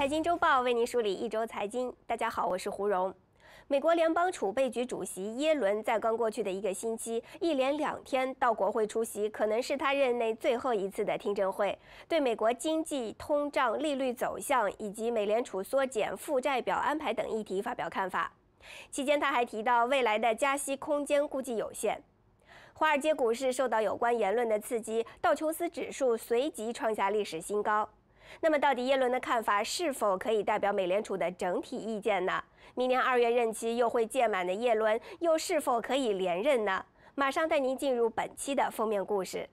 财经周报为您梳理一周财经。大家好，我是胡蓉。美国联邦储备局主席耶伦在刚过去的一个星期，一连两天到国会出席，可能是他任内最后一次的听证会，对美国经济、通胀、利率走向以及美联储缩减负债表安排等议题发表看法。期间，他还提到未来的加息空间估计有限。华尔街股市受到有关言论的刺激，道琼斯指数随即创下历史新高。那么，到底耶伦的看法是否可以代表美联储的整体意见呢？明年二月任期又会届满的耶伦，又是否可以连任呢？马上带您进入本期的封面故事。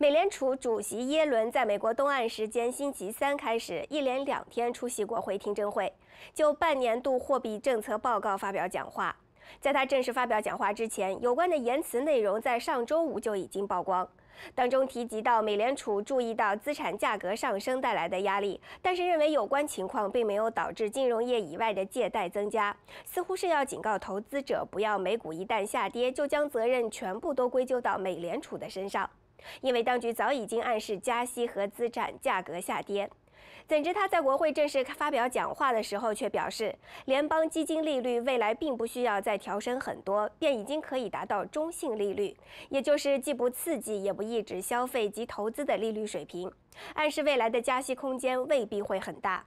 美联储主席耶伦在美国东岸时间星期三开始，一连两天出席国会听证会，就半年度货币政策报告发表讲话。在他正式发表讲话之前，有关的言辞内容在上周五就已经曝光，当中提及到美联储注意到资产价格上升带来的压力，但是认为有关情况并没有导致金融业以外的借贷增加，似乎是要警告投资者不要美股一旦下跌就将责任全部都归咎到美联储的身上，因为当局早已经暗示加息和资产价格下跌。怎知他在国会正式发表讲话的时候，却表示联邦基金利率未来并不需要再调升很多，便已经可以达到中性利率，也就是既不刺激也不抑制消费及投资的利率水平，暗示未来的加息空间未必会很大。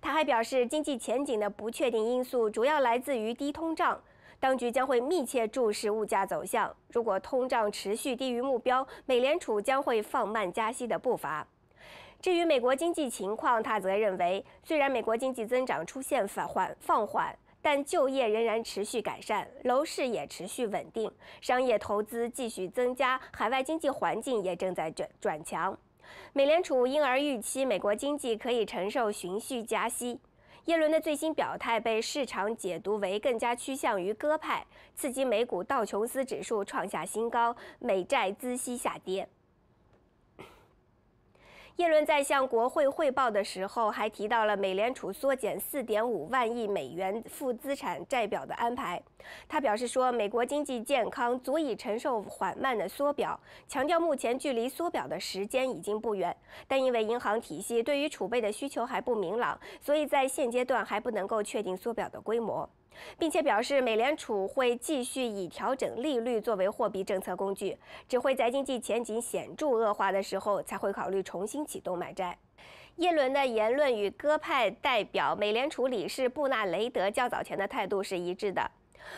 他还表示，经济前景的不确定因素主要来自于低通胀，当局将会密切注视物价走向，如果通胀持续低于目标，美联储将会放慢加息的步伐。至于美国经济情况，他则认为，虽然美国经济增长出现放缓放缓，但就业仍然持续改善，楼市也持续稳定，商业投资继续增加，海外经济环境也正在转转强。美联储因而预期美国经济可以承受循序加息。耶伦的最新表态被市场解读为更加趋向于鸽派，刺激美股道琼斯指数创下新高，美债孳息下跌。耶伦在向国会汇报的时候，还提到了美联储缩减4.5万亿美元负资产债表的安排。他表示说，美国经济健康足以承受缓慢的缩表，强调目前距离缩表的时间已经不远，但因为银行体系对于储备的需求还不明朗，所以在现阶段还不能够确定缩表的规模。并且表示，美联储会继续以调整利率作为货币政策工具，只会在经济前景显著恶化的时候才会考虑重新启动买债。耶伦的言论与鸽派代表美联储理事布纳雷德较早前的态度是一致的。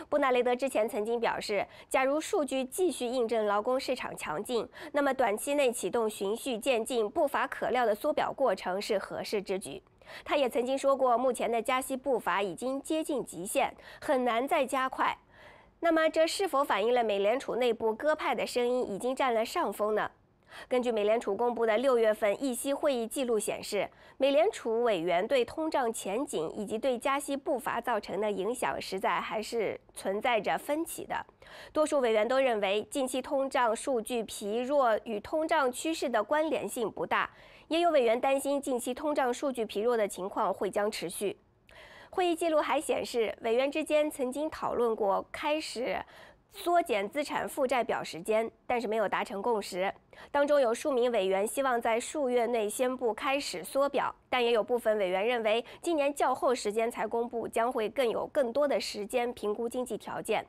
布纳雷德之前曾经表示，假如数据继续印证劳工市场强劲，那么短期内启动循序渐进、不乏可料的缩表过程是合适之举。他也曾经说过，目前的加息步伐已经接近极限，很难再加快。那么，这是否反映了美联储内部鸽派的声音已经占了上风呢？根据美联储公布的六月份议息会议记录显示，美联储委员对通胀前景以及对加息步伐造成的影响，实在还是存在着分歧的。多数委员都认为，近期通胀数据疲弱与通胀趋势的关联性不大。也有委员担心，近期通胀数据疲弱的情况会将持续。会议记录还显示，委员之间曾经讨论过开始缩减资产负债表时间，但是没有达成共识。当中有数名委员希望在数月内宣布开始缩表，但也有部分委员认为，今年较后时间才公布，将会更有更多的时间评估经济条件。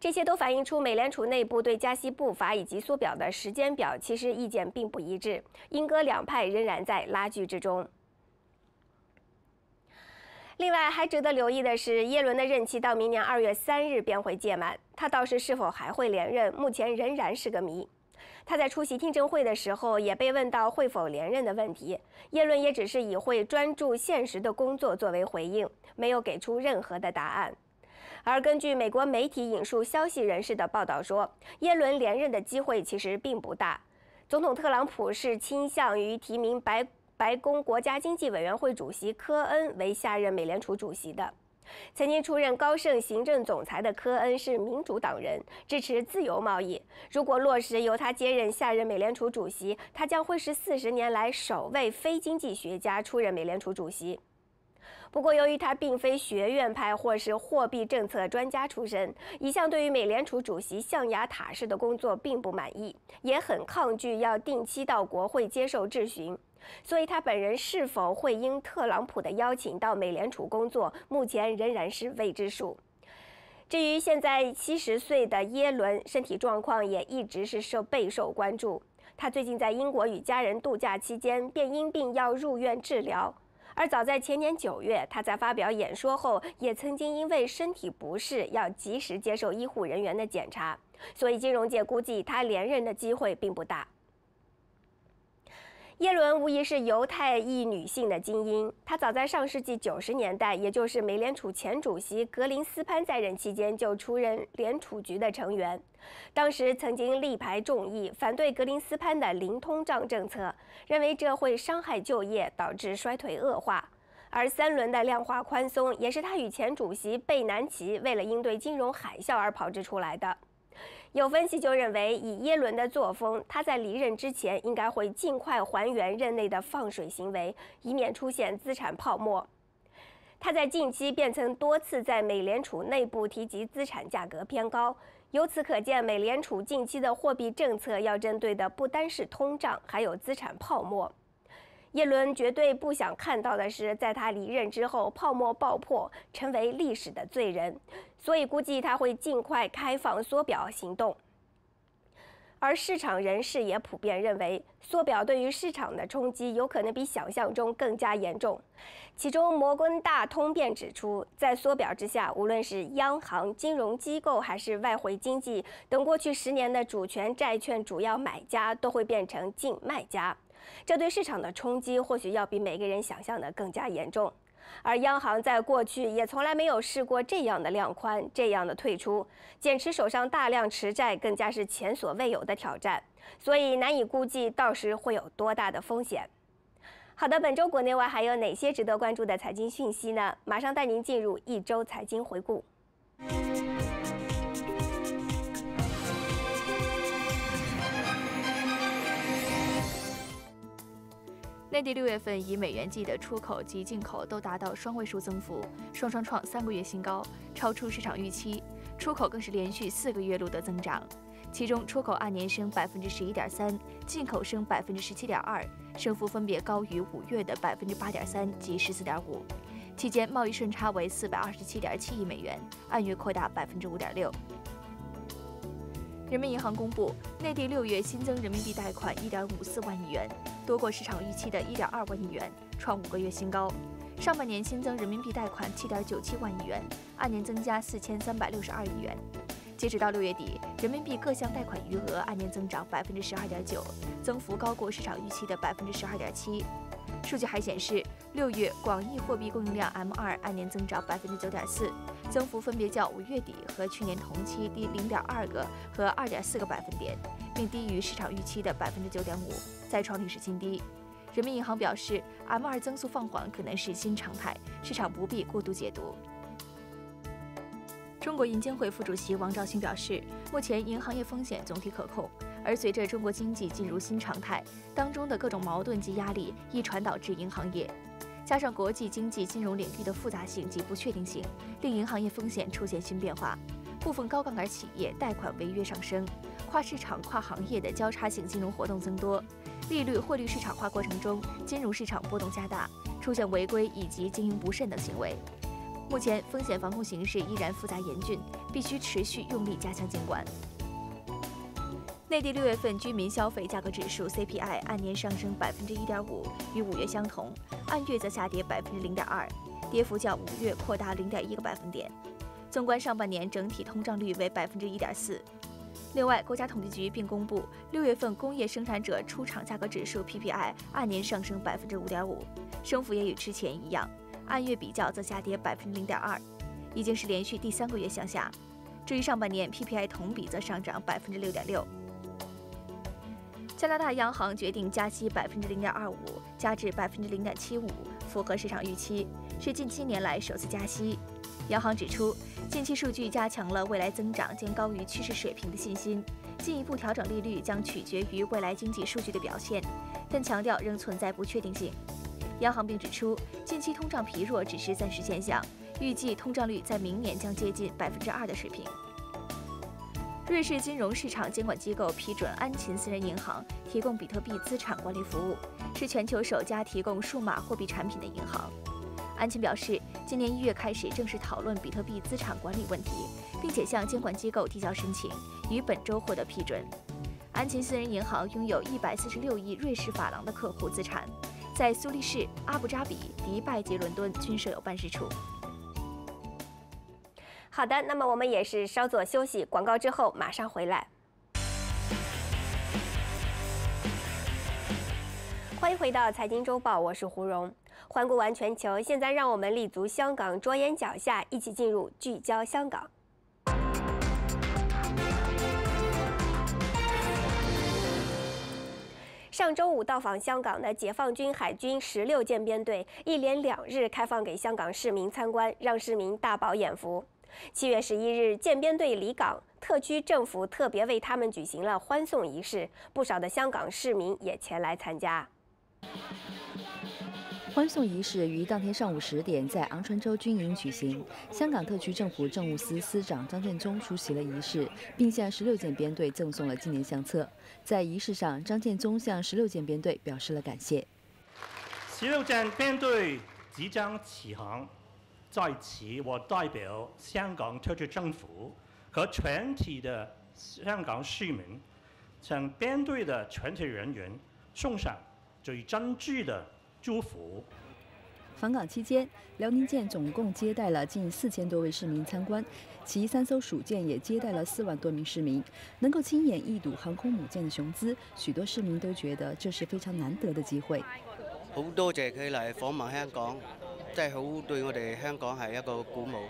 这些都反映出美联储内部对加息步伐以及缩表的时间表其实意见并不一致，英鸽两派仍然在拉锯之中。另外，还值得留意的是，耶伦的任期到明年二月三日便会届满，他倒是是否还会连任，目前仍然是个谜。他在出席听证会的时候也被问到会否连任的问题，耶伦也只是以会专注现实的工作作为回应，没有给出任何的答案。而根据美国媒体引述消息人士的报道说，耶伦连任的机会其实并不大。总统特朗普是倾向于提名白白宫国家经济委员会主席科恩为下任美联储主席的。曾经出任高盛行政总裁的科恩是民主党人，支持自由贸易。如果落实由他接任下任美联储主席，他将会是四十年来首位非经济学家出任美联储主席。不过，由于他并非学院派或是货币政策专家出身，一向对于美联储主席象牙塔式的工作并不满意，也很抗拒要定期到国会接受质询。所以，他本人是否会因特朗普的邀请到美联储工作，目前仍然是未知数。至于现在七十岁的耶伦，身体状况也一直是受备受关注。他最近在英国与家人度假期间，便因病要入院治疗。而早在前年九月，他在发表演说后，也曾经因为身体不适要及时接受医护人员的检查。所以，金融界估计他连任的机会并不大。耶伦无疑是犹太裔女性的精英。她早在上世纪九十年代，也就是美联储前主席格林斯潘在任期间，就出任联储局的成员。当时曾经力排众议，反对格林斯潘的零通胀政策，认为这会伤害就业，导致衰退恶化。而三轮的量化宽松，也是他与前主席贝南奇为了应对金融海啸而炮制出来的。有分析就认为，以耶伦的作风，他在离任之前应该会尽快还原任内的放水行为，以免出现资产泡沫。他在近期便曾多次在美联储内部提及资产价格偏高，由此可见，美联储近期的货币政策要针对的不单是通胀，还有资产泡沫。耶伦绝对不想看到的是，在他离任之后，泡沫爆破，成为历史的罪人。所以估计他会尽快开放缩表行动。而市场人士也普遍认为，缩表对于市场的冲击有可能比想象中更加严重。其中，摩根大通便指出，在缩表之下，无论是央行、金融机构还是外汇经济等过去十年的主权债券主要买家，都会变成净卖家。这对市场的冲击或许要比每个人想象的更加严重，而央行在过去也从来没有试过这样的量宽、这样的退出，减持手上大量持债更加是前所未有的挑战，所以难以估计到时会有多大的风险。好的，本周国内外还有哪些值得关注的财经讯息呢？马上带您进入一周财经回顾。内地六月份以美元计的出口及进口都达到双位数增幅，双双创三个月新高，超出市场预期。出口更是连续四个月录得增长，其中出口按年升百分之十一点三，进口升百分之十七点二，升幅分别高于五月的百分之八点三及十四点五。期间贸易顺差为四百二十七点七亿美元，按月扩大百分之五点六。人民银行公布，内地六月新增人民币贷款一点五四万亿元，多过市场预期的一点二万亿元，创五个月新高。上半年新增人民币贷款七点九七万亿元，按年增加四千三百六十二亿元。截止到六月底，人民币各项贷款余额按年增长百分之十二点九，增幅高过市场预期的百分之十二点七。数据还显示，六月广义货币供应量 M2 按年增长百分之九点四，增幅分别较五月底和去年同期低零点二个和二点四个百分点，并低于市场预期的百分之九点五，再创历史新低。人民银行表示，M2 增速放缓可能是新常态，市场不必过度解读。中国银监会副主席王兆新表示，目前银行业风险总体可控。而随着中国经济进入新常态，当中的各种矛盾及压力易传导至银行业，加上国际经济金融领域的复杂性及不确定性，令银行业风险出现新变化。部分高杠杆企业贷款违约上升，跨市场、跨行业的交叉性金融活动增多，利率、汇率市场化过程中，金融市场波动加大，出现违规以及经营不慎等行为。目前风险防控形势依然复杂严峻，必须持续用力加强监管。内地六月份居民消费价格指数 CPI 按年上升百分之一点五，与五月相同；按月则下跌百分之零点二，跌幅较五月扩大零点一个百分点。纵观上半年，整体通胀率为百分之一点四。另外，国家统计局并公布六月份工业生产者出厂价格指数 PPI 按年上升百分之五点五，升幅也与之前一样，按月比较则下跌百分之零点二，已经是连续第三个月向下。至于上半年 PPI 同比则上涨百分之六点六。加拿大央行决定加息百分之零点二五，加至百分之零点七五，符合市场预期，是近七年来首次加息。央行指出，近期数据加强了未来增长将高于趋势水平的信心，进一步调整利率将取决于未来经济数据的表现，但强调仍存在不确定性。央行并指出，近期通胀疲弱只是暂时现象，预计通胀率在明年将接近百分之二的水平。瑞士金融市场监管机构批准安琴私人银行提供比特币资产管理服务，是全球首家提供数码货币产品的银行。安琴表示，今年一月开始正式讨论比特币资产管理问题，并且向监管机构递交申请，于本周获得批准。安琴私人银行拥有一百四十六亿瑞士法郎的客户资产，在苏黎世、阿布扎比、迪拜及伦敦均设有办事处。好的，那么我们也是稍作休息，广告之后马上回来。欢迎回到财经周报，我是胡蓉。环顾完全球，现在让我们立足香港，着眼脚下，一起进入聚焦香港。上周五到访香港的解放军海军十六舰编队，一连两日开放给香港市民参观，让市民大饱眼福。七月十一日，建编队离港，特区政府特别为他们举行了欢送仪式，不少的香港市民也前来参加。欢送仪式于当天上午十点在昂船洲军营举行。香港特区政府政务司司长张建宗出席了仪式，并向十六舰编队赠送了纪念相册。在仪式上，张建宗向十六舰编队表示了感谢。十六舰编队即将起航，在此我代表香港特区政府和全体的香港市民，向编队的全体人员送上最真挚的。祝福。访港期间，辽宁舰总共接待了近四千多位市民参观，其三艘属舰也接待了四万多名市民。能够亲眼一睹航空母舰的雄姿，许多市民都觉得这是非常难得的机会。好多谢佢嚟访问香港，真係好對我哋香港係一個鼓舞，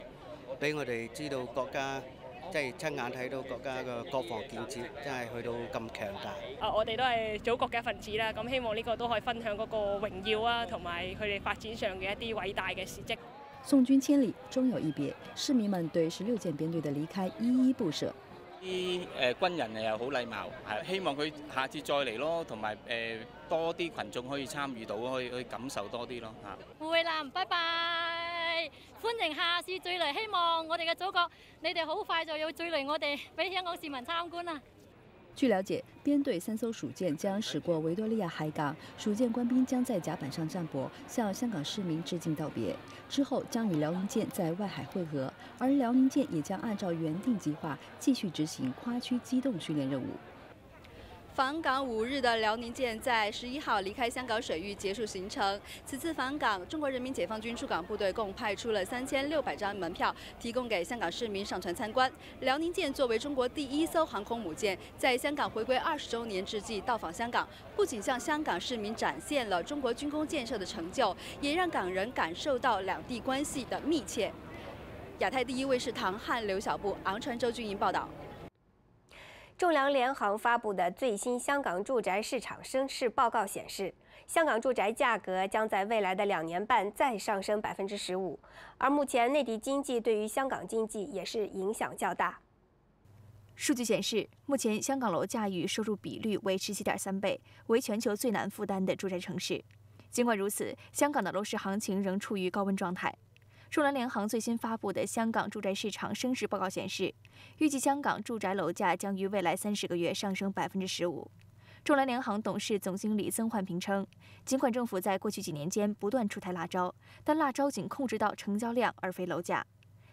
俾我哋知道國家。即係親眼睇到國家嘅國防建設，真係去到咁強大。啊，我哋都係祖國嘅一份子啦，咁希望呢個都可以分享嗰個榮耀啊，同埋佢哋發展上嘅一啲偉大嘅事蹟。送君千里，終有一別。市民們對十六艦編隊的離開依依不捨。啲誒軍人又好禮貌，係希望佢下次再嚟咯，同埋誒多啲群眾可以參與到，可以去感受多啲咯嚇。會啦，拜拜，歡迎下次再嚟，希望我哋嘅祖國，你哋好快就要再嚟我哋，俾香港市民參觀啦。据了解，编队三艘属舰将驶过维多利亚海港，属舰官兵将在甲板上站泊，向香港市民致敬道别。之后将与辽宁舰在外海汇合，而辽宁舰也将按照原定计划继续执行跨区机动训练任务。访港五日的辽宁舰在十一号离开香港水域结束行程。此次访港，中国人民解放军驻港部队共派出了三千六百张门票，提供给香港市民上船参观。辽宁舰作为中国第一艘航空母舰，在香港回归二十周年之际到访香港，不仅向香港市民展现了中国军工建设的成就，也让港人感受到两地关系的密切。亚太第一卫视唐汉、刘小布昂船洲军营报道。仲量联行发布的最新香港住宅市场升势报告显示，香港住宅价格将在未来的两年半再上升百分之十五。而目前内地经济对于香港经济也是影响较大。数据显示，目前香港楼价与收入比率为十七点三倍，为全球最难负担的住宅城市。尽管如此，香港的楼市行情仍处于高温状态。中南联行最新发布的香港住宅市场升势报告显示，预计香港住宅楼价将于未来三十个月上升百分之十五。中南联行董事总经理曾焕平称，尽管政府在过去几年间不断出台辣招，但辣招仅控制到成交量而非楼价。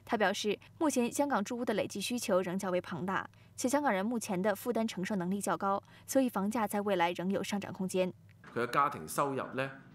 他表示，目前香港住屋的累计需求仍较为庞大，且香港人目前的负担承受能力较高，所以房价在未来仍有上涨空间。佢嘅家庭收入咧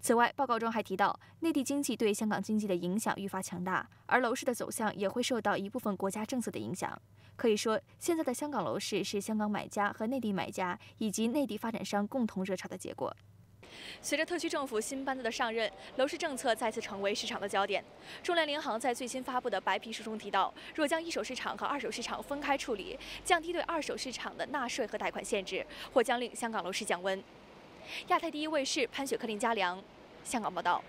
此外，报告中还提到，内地经济对香港经济的影响愈发强大，而楼市的走向也会受到一部分国家政策的影响。可以说，现在的香港楼市是香港买家和内地买家以及内地发展商共同热炒的结果。随着特区政府新班子的上任，楼市政策再次成为市场的焦点。中联联行在最新发布的白皮书中提到，若将一手市场和二手市场分开处理，降低对二手市场的纳税和贷款限制，或将令香港楼市降温。亚太第一卫视潘雪克林嘉良，香港报道。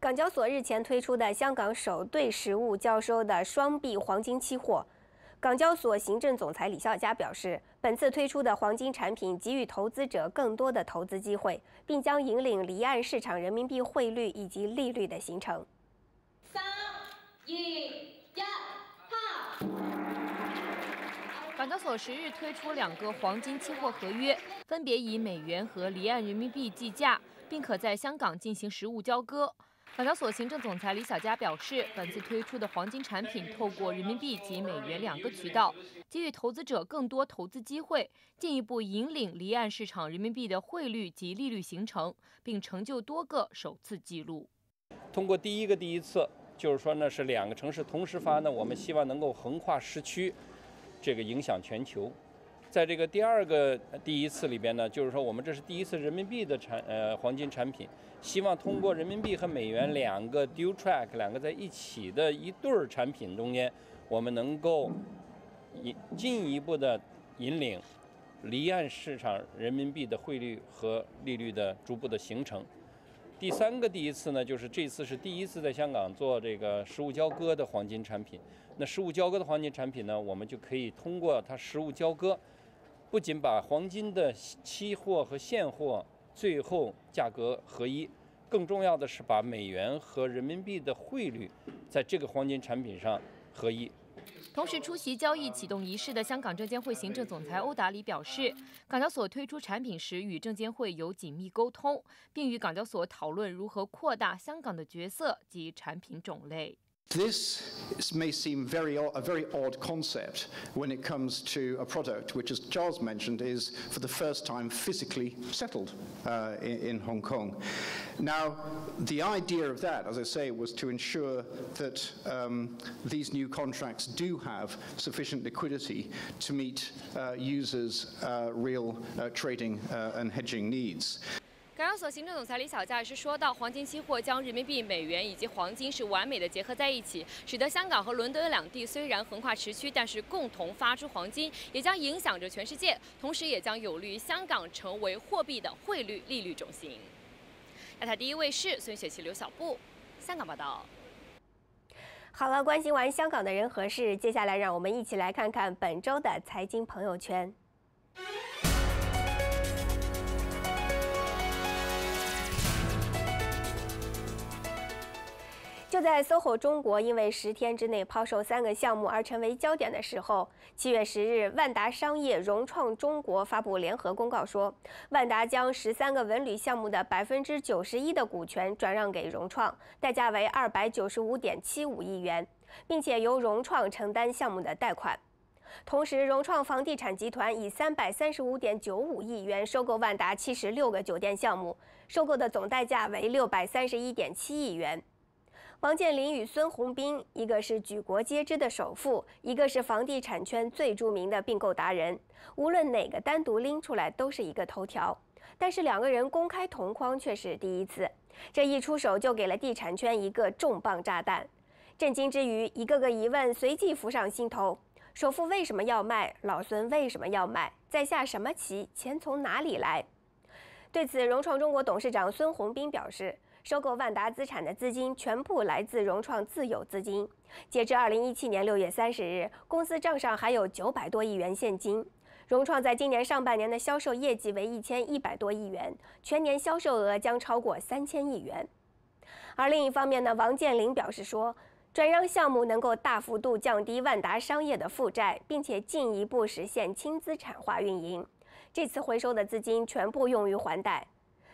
港交所日前推出的香港首对实物交收的双币黄金期货。港交所行政总裁李笑嘉表示，本次推出的黄金产品给予投资者更多的投资机会，并将引领离岸市场人民币汇率以及利率的形成。三、二、一，号！港交所十日推出两个黄金期货合约，分别以美元和离岸人民币计价，并可在香港进行实物交割。港交所行政总裁李小加表示，本次推出的黄金产品透过人民币及美元两个渠道，给予投资者更多投资机会，进一步引领离岸市场人民币的汇率及利率形成，并成就多个首次纪录。通过第一个第一次，就是说呢，是两个城市同时发呢，我们希望能够横跨时区，这个影响全球。在这个第二个第一次里边呢，就是说我们这是第一次人民币的产呃黄金产品，希望通过人民币和美元两个 dual track 两个在一起的一对儿产品中间，我们能够引进一步的引领离岸市场人民币的汇率和利率的逐步的形成。第三个第一次呢，就是这次是第一次在香港做这个实物交割的黄金产品。那实物交割的黄金产品呢，我们就可以通过它实物交割。不仅把黄金的期货和现货最后价格合一，更重要的是把美元和人民币的汇率在这个黄金产品上合一。同时出席交易启动仪式的香港证监会行政总裁欧达里表示，港交所推出产品时与证监会有紧密沟通，并与港交所讨论如何扩大香港的角色及产品种类。This may seem very a very odd concept when it comes to a product which, as Charles mentioned, is for the first time physically settled uh, in, in, Hong Kong. Now, the idea of that, as I say, was to ensure that um, these new contracts do have sufficient liquidity to meet uh, users' uh, real uh, trading uh, and hedging needs. 港交所行政总裁李小加是说到，黄金期货将人民币、美元以及黄金是完美的结合在一起，使得香港和伦敦两地虽然横跨时区，但是共同发出黄金，也将影响着全世界，同时也将有利于香港成为货币的汇率利率中心。亚太第一卫视孙雪琪、刘小布，香港报道。好了，关心完香港的人和事，接下来让我们一起来看看本周的财经朋友圈。就在 SOHO 中国因为十天之内抛售三个项目而成为焦点的时候，七月十日，万达商业融创中国发布联合公告说，万达将十三个文旅项目的百分之九十一的股权转让给融创，代价为二百九十五点七五亿元，并且由融创承担项目的贷款。同时，融创房地产集团以三百三十五点九五亿元收购万达七十六个酒店项目，收购的总代价为六百三十一点七亿元。王健林与孙宏斌，一个是举国皆知的首富，一个是房地产圈最著名的并购达人。无论哪个单独拎出来，都是一个头条。但是两个人公开同框却是第一次，这一出手就给了地产圈一个重磅炸弹。震惊之余，一个个疑问随即浮上心头：首富为什么要卖？老孙为什么要卖？在下什么棋？钱从哪里来？对此，融创中国董事长孙宏斌表示。收购万达资产的资金全部来自融创自有资金。截至二零一七年六月三十日，公司账上还有九百多亿元现金。融创在今年上半年的销售业绩为一千一百多亿元，全年销售额将超过三千亿元。而另一方面呢，王健林表示说，转让项目能够大幅度降低万达商业的负债，并且进一步实现轻资产化运营。这次回收的资金全部用于还贷。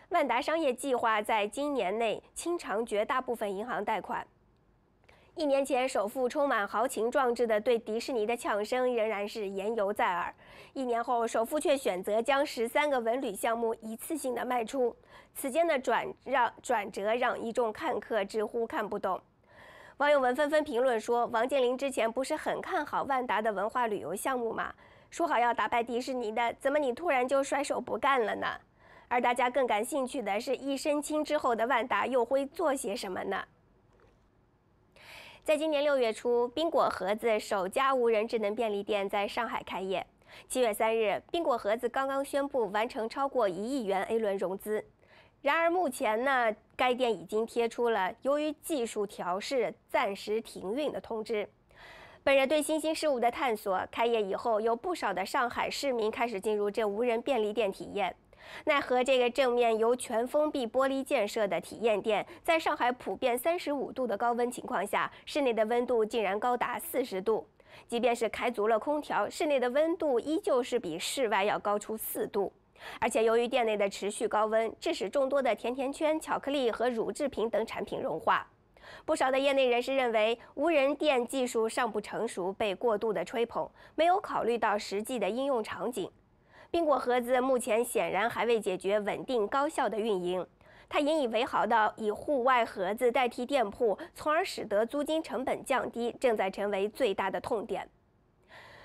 万达商业计划在今年内清偿绝大部分银行贷款。一年前，首富充满豪情壮志的对迪士尼的呛声仍然是言犹在耳。一年后，首富却选择将十三个文旅项目一次性的卖出，此间的转让转折让一众看客直呼看不懂。网友们纷纷评论说：“王健林之前不是很看好万达的文化旅游项目吗？说好要打败迪士尼的，怎么你突然就甩手不干了呢？”而大家更感兴趣的是，一身轻之后的万达又会做些什么呢？在今年六月初，冰果盒子首家无人智能便利店在上海开业。七月三日，冰果盒子刚刚宣布完成超过一亿元 A 轮融资。然而，目前呢，该店已经贴出了由于技术调试暂时停运的通知。本着对新兴事物的探索，开业以后，有不少的上海市民开始进入这无人便利店体验。奈何这个正面由全封闭玻璃建设的体验店，在上海普遍三十五度的高温情况下，室内的温度竟然高达四十度。即便是开足了空调，室内的温度依旧是比室外要高出四度。而且由于店内的持续高温，致使众多的甜甜圈、巧克力和乳制品等产品融化。不少的业内人士认为，无人店技术尚不成熟，被过度的吹捧，没有考虑到实际的应用场景。宾果盒子目前显然还未解决稳定高效的运营，它引以为豪的以户外盒子代替店铺，从而使得租金成本降低，正在成为最大的痛点。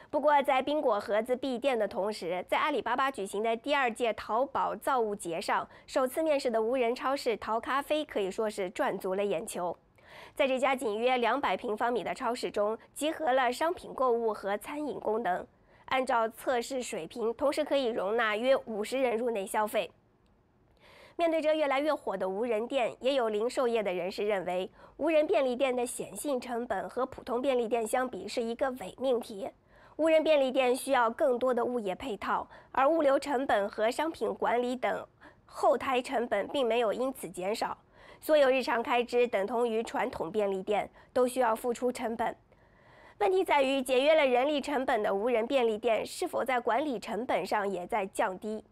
不过，在宾果盒子闭店的同时，在阿里巴巴举行的第二届淘宝造物节上，首次面世的无人超市淘咖啡可以说是赚足了眼球。在这家仅约两百平方米的超市中，集合了商品购物和餐饮功能。按照测试水平，同时可以容纳约五十人入内消费。面对着越来越火的无人店，也有零售业的人士认为，无人便利店的显性成本和普通便利店相比是一个伪命题。无人便利店需要更多的物业配套，而物流成本和商品管理等后台成本并没有因此减少。所有日常开支等同于传统便利店，都需要付出成本。问题在于，节约了人力成本的无人便利店是否在管理成本上也在降低？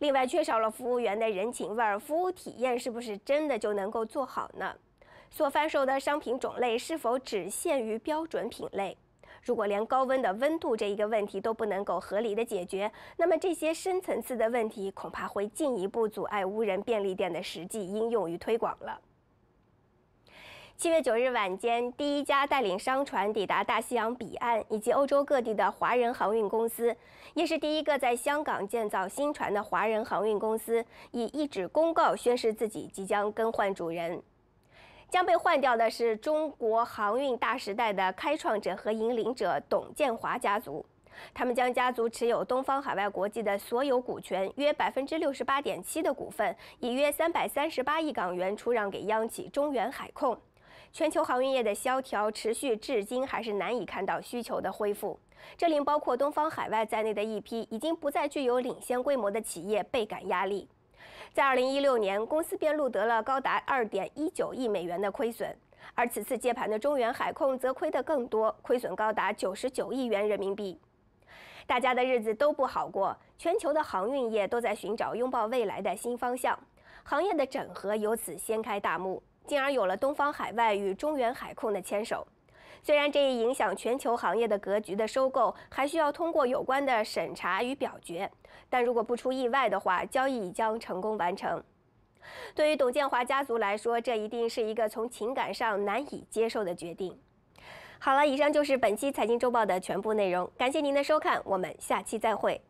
另外，缺少了服务员的人情味儿，服务体验是不是真的就能够做好呢？所贩售的商品种类是否只限于标准品类？如果连高温的温度这一个问题都不能够合理的解决，那么这些深层次的问题恐怕会进一步阻碍无人便利店的实际应用与推广了。七月九日晚间，第一家带领商船抵达大西洋彼岸以及欧洲各地的华人航运公司，也是第一个在香港建造新船的华人航运公司，以一纸公告宣示自己即将更换主人。将被换掉的是中国航运大时代的开创者和引领者董建华家族，他们将家族持有东方海外国际的所有股权约百分之六十八点七的股份，以约三百三十八亿港元出让给央企中远海控。全球航运业的萧条持续至今还是难以看到需求的恢复，这令包括东方海外在内的一批已经不再具有领先规模的企业倍感压力。在2016年，公司便录得了高达2.19亿美元的亏损，而此次接盘的中远海控则亏得更多，亏损高达99亿元人民币。大家的日子都不好过，全球的航运业都在寻找拥抱未来的新方向，行业的整合由此掀开大幕，进而有了东方海外与中原海控的牵手。虽然这一影响全球行业的格局的收购还需要通过有关的审查与表决，但如果不出意外的话，交易将成功完成。对于董建华家族来说，这一定是一个从情感上难以接受的决定。好了，以上就是本期财经周报的全部内容，感谢您的收看，我们下期再会。